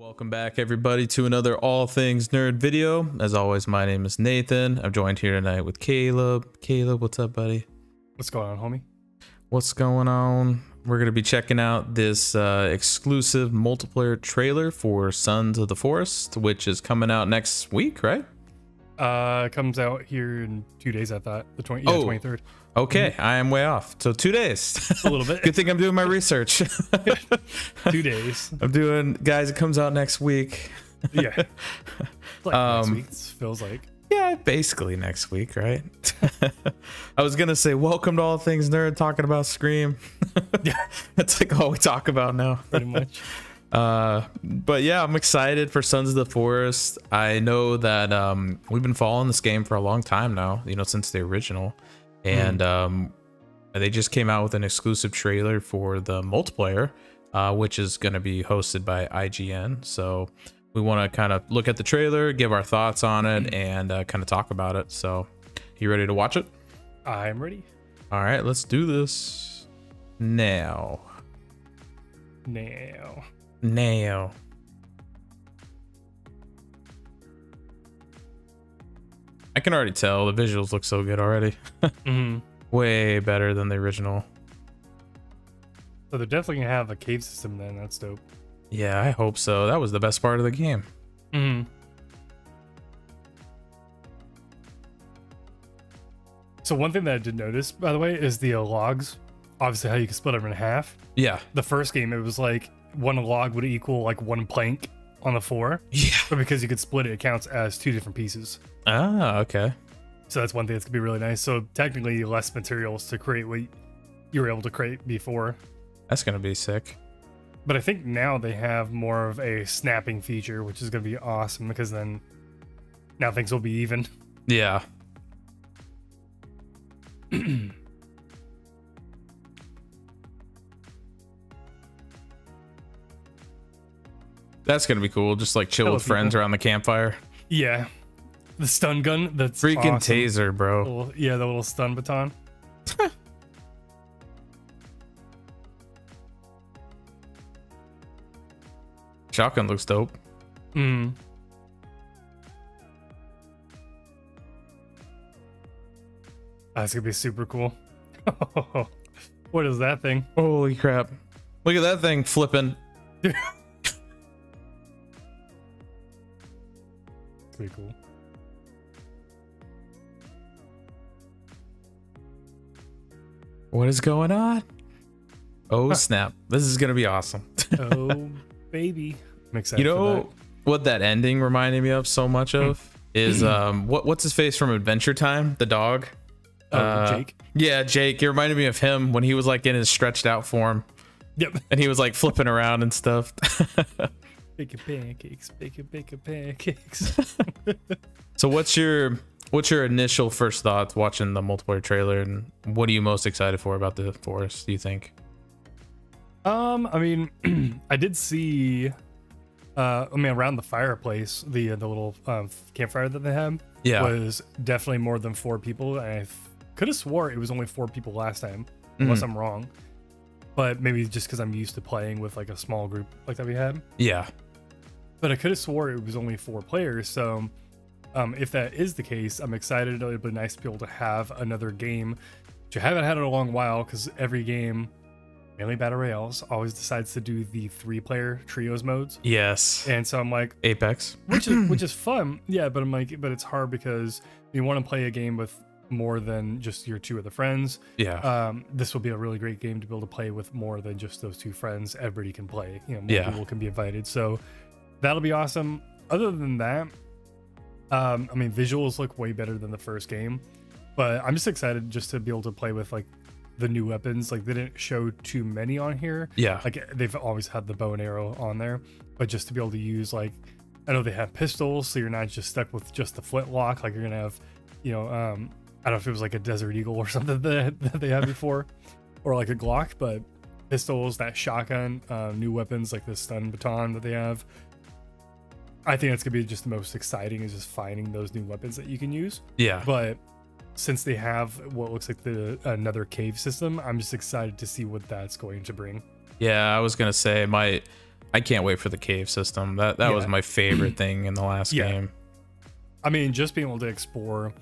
Welcome back, everybody, to another All Things Nerd video. As always, my name is Nathan. I'm joined here tonight with Caleb. Caleb, what's up, buddy? What's going on, homie? What's going on? We're going to be checking out this uh, exclusive multiplayer trailer for Sons of the Forest, which is coming out next week, right? Uh, comes out here in two days. I thought the twenty, yeah, Oh. twenty third. Okay, I am way off. So two days. A little bit. Good thing I'm doing my research. two days. I'm doing, guys. It comes out next week. Yeah. It's like next Um, week. Feels like. Yeah, basically next week, right? I was gonna say welcome to all things nerd talking about Scream. Yeah. That's like all we talk about now. Pretty much. Uh, but yeah, I'm excited for Sons of the Forest. I know that um, we've been following this game for a long time now, you know, since the original, and um, they just came out with an exclusive trailer for the multiplayer, uh, which is going to be hosted by IGN. So we want to kind of look at the trailer, give our thoughts on it, and uh, kind of talk about it. So, you ready to watch it? I'm ready All right, let's do this now. now. Now. I can already tell the visuals look so good already. hmm Way better than the original. So they're definitely gonna have a cave system then. That's dope. Yeah, I hope so. That was the best part of the game. hmm So one thing that I did notice, by the way, is the uh, logs. Obviously, how you can split them in half. Yeah. The first game, it was like one log would equal like one plank on the floor, Yeah. but because you could split it, it counts as two different pieces. Ah, okay. So that's one thing that's gonna be really nice. So technically, less materials to create what you were able to create before. That's gonna be sick. But I think now they have more of a snapping feature, which is gonna be awesome because then now things will be even. Yeah. That's gonna be cool. Just like chill with friends around the campfire. Yeah, the stun gun. That's Freaking awesome. taser, bro. Little- yeah, the little stun baton. Shotgun looks dope. Mm. That's gonna be super cool. what is that thing? Holy crap. Look at that thing flipping. pretty cool. What is going on? Oh snap. This is gonna be awesome. Oh baby, I'm excited. you know what that ending reminded me of so much of is um what what's his face from Adventure Time? The dog? Oh, uh, Jake. Yeah, Jake. It reminded me of him when he was like in his stretched out form Yep. and he was like flipping around and stuff. Bacon pancakes, bacon bacon pancakes. so what's your what's your initial first thoughts watching the multiplayer trailer and what are you most excited for about the forest, do you think? um, I mean, I did see. Uh, I mean, around the fireplace, the the little um, campfire that they had Yeah. was definitely more than four people. And I could have swore it was only four people last time, unless Mhm. I'm wrong. But maybe just because I'm used to playing with like a small group like that we had. Yeah. But I could have swore it was only four players. So, um, if that is the case, I'm excited. It'll be nice to be able to have another game, which I haven't had in a long while because every game, mainly Battle Royales, always decides to do the three-player trios modes. Yes. And so I'm like, Apex. which is which is fun, yeah. But I'm like, but it's hard because you want to play a game with more than just your two other friends. Yeah. Um, this will be a really great game to be able to play with more than just those two friends. Everybody can play. You know, more Yeah. people can be invited. So that'll be awesome. Other than that, um, I mean, visuals look way better than the first game, but I'm just excited just to be able to play with like the new weapons. Like they didn't show too many on here. yeah. Like they've always had the bow and arrow on there, but just to be able to use like, I know they have pistols, so you're not just stuck with just the flintlock. Like you're gonna have, you know, um, I don't know if it was like a Desert Eagle or something that, that they had before, or like a Glock, but pistols, that shotgun, uh, new weapons like the stun baton that they have. I think that's gonna be just the most exciting is just finding those new weapons that you can use. yeah. But since they have what looks like the another cave system, I'm just excited to see what that's going to bring. Yeah, I was gonna say my I can't wait for the cave system. That that was my favorite thing in the last Yeah. game. I mean, just being able to explore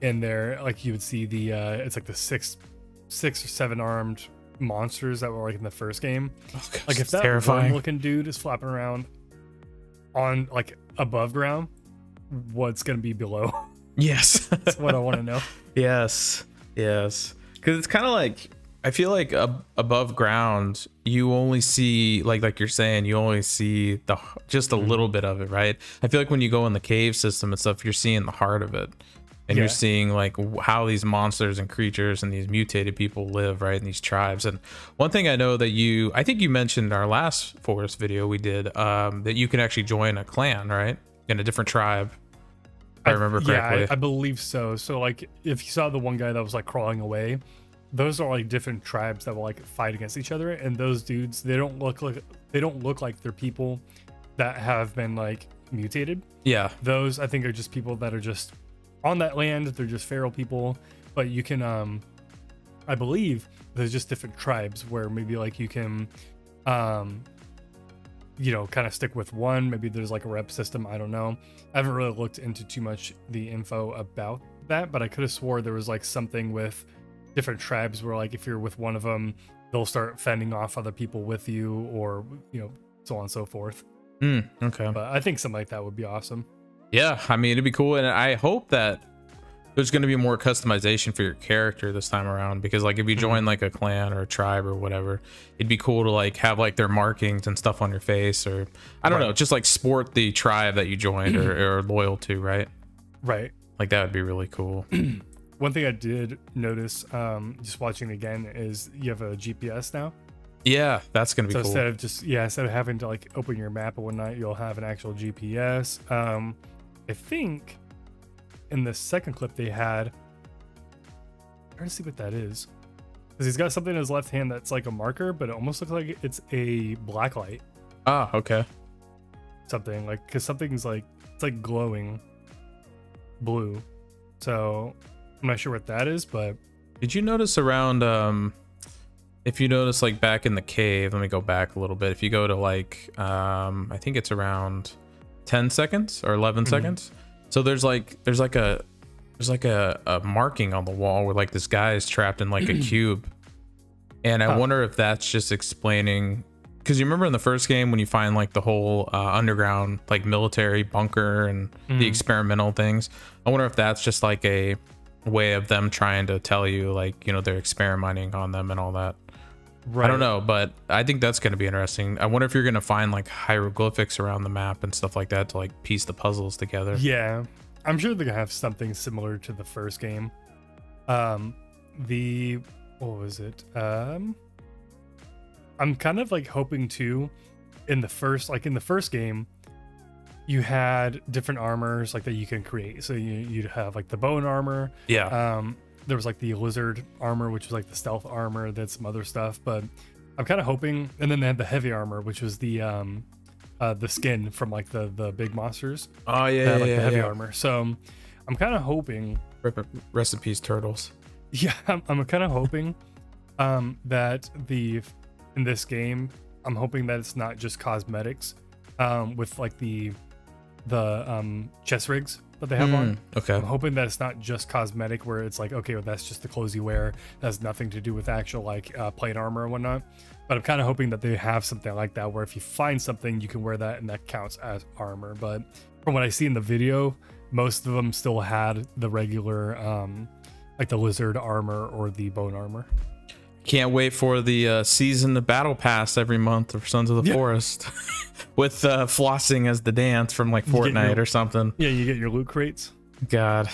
in there, like you would see the uh it's like the six six or seven armed monsters that were like in the first game. Like if that terrifying. looking dude is flapping around on like above ground, what's gonna be below? yes. That's what I want to know. Yes, yes. Because it's kind of like I feel like ab- above ground, you only see like like you're saying, you only see the just a Mm-hmm. little bit of it, right? I feel like when you go in the cave system and stuff, you're seeing the heart of it, and Yeah. you're seeing like how these monsters and creatures and these mutated people live, right? In these tribes. And one thing I know that you, I think you mentioned in our last forest video we did, um, that you can actually join a clan, right? In a different tribe. If I remember correctly. Yeah, I, I believe so. So like if you saw the one guy that was like crawling away, those are like different tribes that will like fight against each other and those dudes they don't look like they don't look like they're people that have been like mutated. yeah. Those I think are just people that are just on that land, they're just feral people, but you can um I believe there's just different tribes where maybe like you can um you know kind of stick with one. Maybe there's like a rep system i don't know. I haven't really looked into too much the info about that but i could have swore there was like something with different tribes where like if you're with one of them they'll start fending off other people with you or you know so on and so forth. Mm, okay. but i think something like that would be awesome Yeah, I mean, it'd be cool, and I hope that there's going to be more customization for your character this time around. Because like, if you join like a clan or a tribe or whatever, it'd be cool to like have like their markings and stuff on your face, or I don't Right. know, just like sport the tribe that you joined or, or loyal to, right? right Like that would be really cool. one thing i did notice um just watching again is you have a gps now yeah, that's gonna be so cool. instead of just yeah instead of having to like open your map and whatnot you'll have an actual gps um i think in the second clip they had I trying to see what that is because he's got something in his left hand that's like a marker but it almost looks like it's a black light Ah, okay. something like because something's like it's like glowing blue so i'm not sure what that is but Did you notice around um if you notice like back in the cave, let me go back a little bit. If you go to like um I think it's around 10 seconds or 11 seconds. So there's like there's like a there's like a, a marking on the wall where like this guy is trapped in like a cube. And I Huh. wonder if that's just explaining because you remember in the first game when you find like the whole uh, underground like military bunker and the experimental things. I wonder if that's just like a way of them trying to tell you like you know they're experimenting on them and all that. Right I don't know, but I think that's going to be interesting. I wonder if you're going to find like hieroglyphics around the map and stuff like that to like piece the puzzles together. Yeah, I'm sure they're gonna have something similar to the first game. Um, the what was it? Um, I'm kind of like hoping to, in the first like in the first game, you had different armors like that you can create. So you you'd have like the bone armor. Yeah. Um, there was like the lizard armor, which was like the stealth armor. That's some other stuff, but I'm kind of hoping. And then they had the heavy armor, which was the um, uh, the skin from like the the big monsters oh yeah, yeah, had, like yeah, the heavy yeah. armor. So um, I'm kind of hoping, Rip- Rest in peace, turtles. yeah, I'm, I'm kind of hoping um, that the in this game, I'm hoping that it's not just cosmetics um, with like the the um, chest rigs that they have on. Hmm, okay. I'm hoping that it's not just cosmetic, where it's like, okay, well, that's just the clothes you wear. That has nothing to do with actual like uh, plate armor and whatnot. But I'm kind of hoping that they have something like that, where if you find something, you can wear that and that counts as armor. But from what I see in the video, most of them still had the regular, um, like the lizard armor or the bone armor. Can't wait for the uh, season of Battle Pass every month of Sons of the Yeah. Forest, with uh, flossing as the dance from like Fortnite your- or something. Yeah, you get your loot crates. God,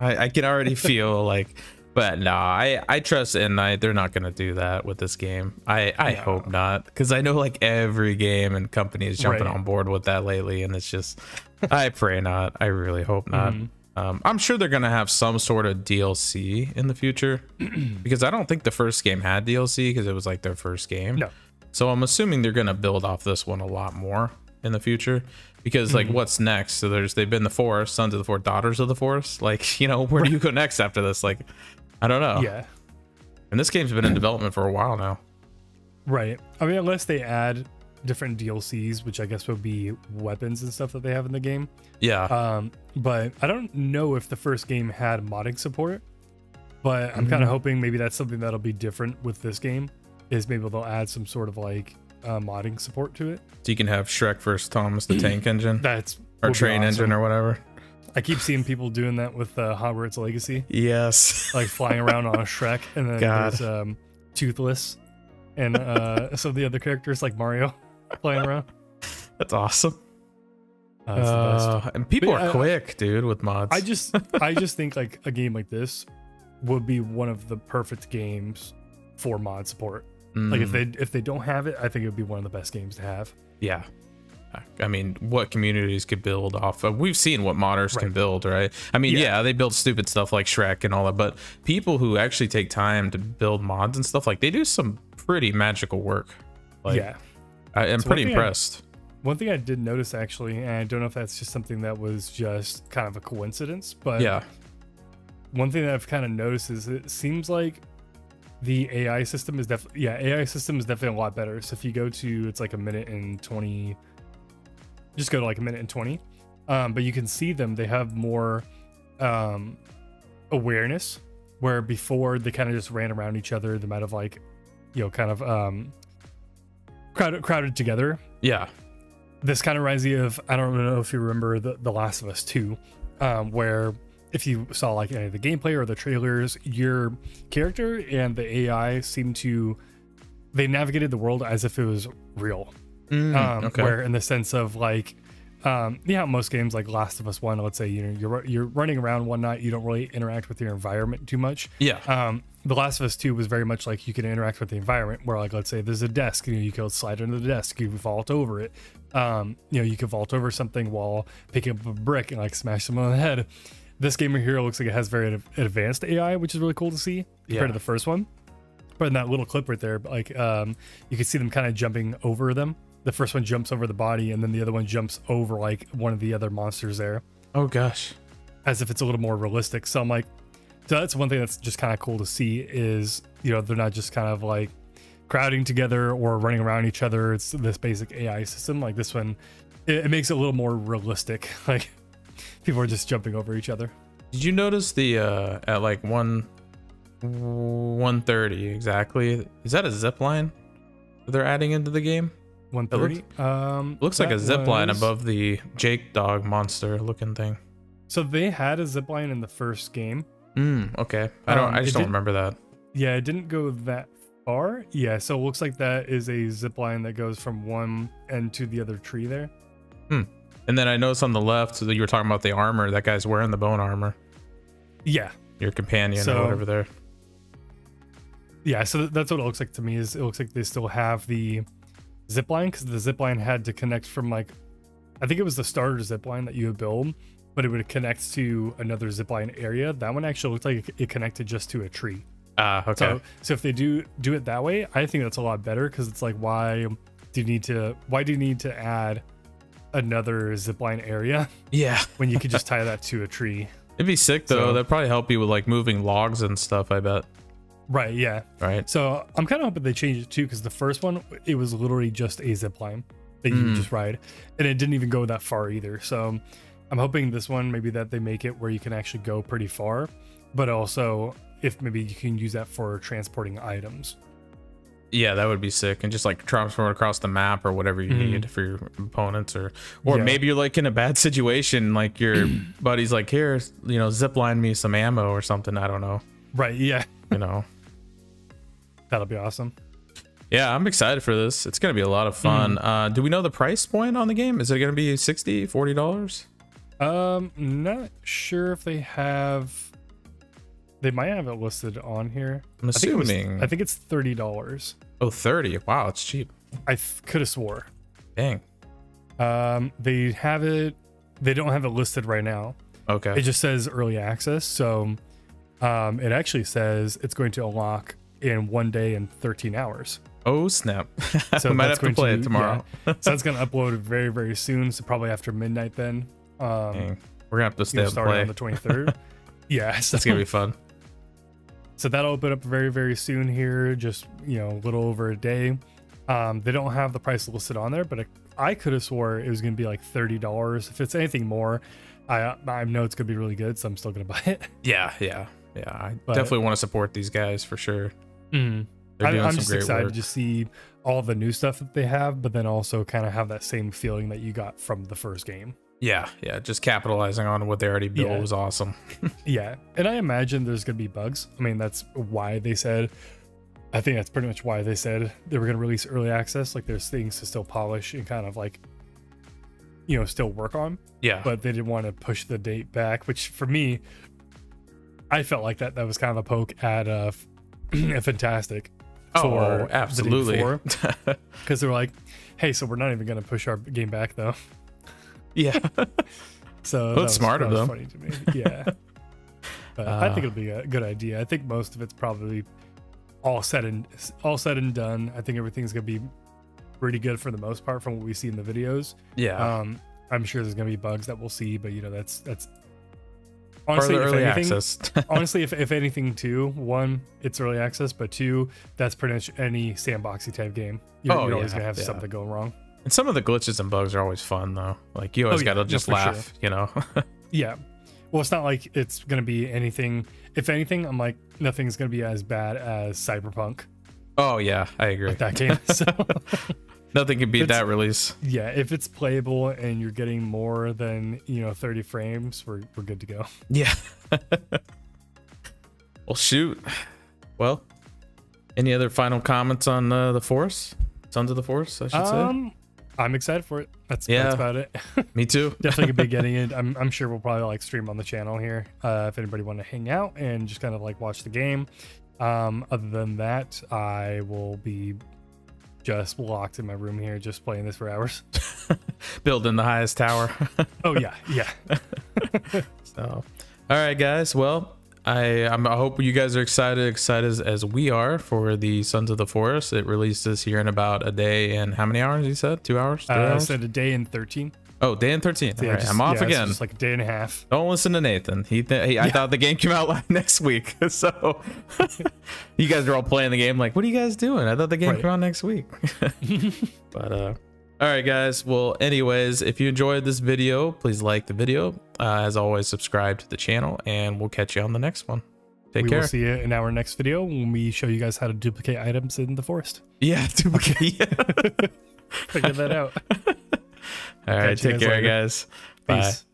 I, I can already feel like, but no, I I trust and I they're not gonna do that with this game. I I No. hope not because I know like every game and company is jumping Right. on board with that lately, and it's just I pray not. I really hope not. Mhm. Um, I'm sure they're gonna have some sort of DLC in the future because I don't think the first game had DLC because it was like their first game. No. So I'm assuming they're gonna build off this one a lot more in the future because like Mm-hmm. what's next? So there's they've been the forest, sons of the forest, daughters of the forest. Like you know where do you go next after this? Like I don't know. Yeah, And this game's been in development for a while now. right. I mean, unless they add different DLCs, which I guess would be weapons and stuff that they have in the game. Yeah. Um, but I don't know if the first game had modding support. But I'm kind Mhm. of hoping maybe that's something that'll be different with this game. Is maybe they'll add some sort of like uh, modding support to it. so you can have Shrek versus Thomas the Tank Engine That's or Train Engine or whatever. I keep seeing people doing that with uh, Hogwarts Legacy, Yes. like flying around on a Shrek, and then God. there's um, Toothless and uh, some of the other characters like Mario flying around. That's awesome. Uh, the best. Uh, and people But, are quick, dude, with mods. I just I just think like a game like this would be one of the perfect games for mod support. Like if Mm, they if they don't have it, I think it would be one of the best games to have. yeah. I mean, what communities could build off of? We've seen what modders can build, right? I mean, Yeah. yeah. they build stupid stuff like Shrek and all that, but people who actually take time to build mods and stuff, like they do some pretty magical work. Like, yeah. I, I'm So pretty thing I- impressed. One thing I did notice actually, and I don't know if that's just something that was just kind of a coincidence, but yeah. one thing that I've kind of noticed is it seems like the AI system is definitely yeah, AI system is definitely a lot better. So if you go to it's like a minute and 20 just go to like a minute and 20. Um, but you can see them, they have more um awareness where before they kind of just ran around each other, they might have like you know, kind of um crowded crowded together Yeah. this kind of reminds me of I don't know if you remember the, the Last of Us 2, um, where if you saw like any of the gameplay or the trailers, your character and the AI seemed to they navigated the world as if it was real. Mm, Um, okay. Where in the sense of like, um, yeah, most games like Last of Us One, let's say you know you're you're running around one night, you don't really interact with your environment too much. yeah. Um, the Last of Us 2 was very much like you can interact with the environment where like let's say there's a desk, you know, you can slide under the desk, you can vault over it. Um, you know, you can vault over something while picking up a brick and like smash someone on the head. This game here looks like it has very advanced AI, which is really cool to see compared Yeah. to the first one. But in that little clip right there, like um, you can see them kind of jumping over them. The first one jumps over the body, and then the other one jumps over like one of the other monsters there oh gosh. as if it's a little more realistic. So I'm like, so that's one thing that's just kind of cool to see is you know they're not just kind of like crowding together or running around each other. It's this basic AI system. Like this one, it, it makes it a little more realistic. Like people are just jumping over each other. Did you notice the uh at like one one thirty exactly? Is that a zip line they're adding into the game? 130. Um, Looks like a zip line above the Jake dog monster looking thing. So they had a zip line in the first game. Mm, okay. I don't Um, I just don't remember that. Yeah, it didn't go that far. Yeah, so it looks like that is a zip line that goes from one end to the other tree there. Hmm. And then I noticed on the left, so that you were talking about the armor, that guy's wearing the bone armor. Yeah, Your companion So- or whatever there. Yeah, so that's what it looks like to me. Is it looks like they still have the zip line because the zip line had to connect from like, I think it was the starter zip line that you would build, but it would connect to another zip line area. That one actually looked like it- connected just to a tree. Ah, okay. So, so if they do do it that way, I think that's a lot better because it's like, why do you need to? Why do you need to add another zip line area yeah. when you could just tie that to a tree? It'd be sick though. So- That'd probably help you with like moving logs and stuff, I bet. Right. Yeah. Right? So I'm kind of hoping they change it too, because the first one it was literally just a zip line that you Mm. just ride, and it didn't even go that far either. So I'm hoping this one maybe that they make it where you can actually go pretty far, but also if maybe you can use that for transporting items. Yeah, that would be sick. And just like transfer it across the map or whatever you Mhm. need for your opponents or or Yeah. maybe you're like in a bad situation, like your buddy's like, here, you know, zip line me some ammo or something. I don't know. Right. Yeah. You know. That'll be awesome. Yeah, I'm excited for this. It's gonna be a lot of fun. Uh, do we know the price point on the game? Is it gonna be 60 40 dollars? Um, not sure if they have. They might have it listed on here. I'm I think was- assuming. I think it's thirty dollars. oh, 30. Wow, it's cheap. I could have swore. Dang. Um, they have it. They don't have it listed right now. Okay. It just says early access. So, um, it actually says it's going to unlock in one day and 13 hours. oh snap. So I might have to play to- it tomorrow. So that's going to upload very, very soon. So probably after midnight then. Um, Dang. We're gonna have to stay up starting play. on the 23rd. yeah. So, That's gonna be fun. so that'll open up very, very soon here. Just, you know, a little over a day. Um, they don't have the price listed on there, but it, I could have swore it was going to be like thirty dollars. If it's anything more, I I know it's to be really good, so I'm still going to buy it. Yeah, yeah, yeah. I But- definitely want to support these guys for sure. Mm. I, some just excited work. to see all the new stuff that they have, but then also kind of have that same feeling that you got from the first game. Yeah, yeah. Just capitalizing on what they already built Yeah. was awesome. Yeah, and I imagine there's going to be bugs. I mean, that's why they said. I think that's pretty much why they said they were going to release early access. Like, there's things to still polish and kind of like, you know, still work on. Yeah, but they didn't want to push the date back, which for me, I felt like that that was kind of a poke at uh, Fantastic oh, absolutely. because they were like, "Hey, so we're not even going to push our game back though." Yeah, So Well, that it's was- smart of that them. Funny to me, yeah. but I Uh, think it'll be a good idea. I think most of it's probably all said and all said and done. I think everything's going to be pretty good for the most part from what we see in the videos. yeah. Um, I'm sure there's gonna be bugs that we'll see, but you know that's that's honestly if anything, honestly if, if anything too one it's early access, but two that's pretty much any sandboxy type game. You're, Oh, you're always yeah, gonna have yeah. something go wrong. And some of the glitches and bugs are always fun though. Like you always Oh, yeah, gotta just for sure. laugh, you know. Yeah. Well, it's not like it's gonna be anything. If anything, I'm like nothing's gonna be as bad as Cyberpunk, oh yeah, I agree. like that game. so Nothing can beat that release. yeah, if it's playable and you're getting more than you know 30 frames, we're we're good to go. Yeah. well, shoot. Well, any other final comments on uh, the Force? Sons of the Force, I should Um, I'm excited for it. That's Yeah. that's about it. Me too. definitely gonna be getting it. I'm, I'm sure we'll probably like stream on the channel here uh, if anybody want to hang out and just kind of like watch the game. Um, other than that, I will be just locked in my room here, just playing this for hours. Building the highest tower. Oh yeah, yeah. So, all right, guys. Well, I I'm, I hope you guys are excited, excited as, as we are for the Sons of the Forest. It releases here in about a day and how many hours? You said two hours? Three Uh, I said a day and 13. oh, day and thirteen. Yeah, right, just- I'm off yeah, it's again. Just like a day and a half. Don't listen to Nathan. He, th- he I Yeah. thought the game came out like next week. So you guys are all playing the game like, what are you guys doing? I thought the game Right. came out next week. but uh all right guys. Well, anyways, if you enjoyed this video, please like the video. Uh, as always, subscribe to the channel and we'll catch you on the next one. Take care. we care. will see you in our next video when we show you guys how to duplicate items in the forest. Yeah, duplicate. Yeah. Figure that out. all right, take care later. guys. Bye. Peace.